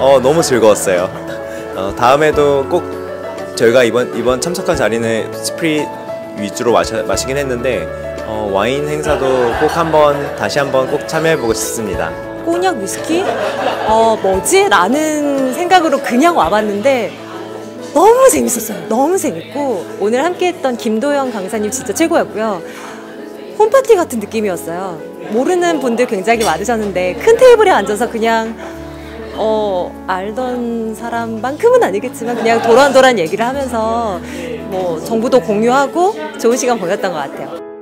너무 즐거웠어요. 어, 다음에도 꼭 저희가 이번 이번 참석한 자리는 spirit 위주로 마셔, 마시긴 했는데 어, 와인 행사도 꼭 한번 다시 한번 꼭 참여해 보고 싶습니다. 꼬냑 위스키? 어, 뭐지? 라는 생각으로 그냥 와봤는데 너무 재밌었어요. 너무 재밌고 오늘 함께했던 김도영 강사님 진짜 최고였고요. 홈파티 같은 느낌이었어요. 모르는 분들 굉장히 많으셨는데 큰 테이블에 앉아서 그냥 어 알던 사람만큼은 아니겠지만 그냥 도란도란 얘기를 하면서 뭐 정보도 공유하고 좋은 시간 보냈던 것 같아요.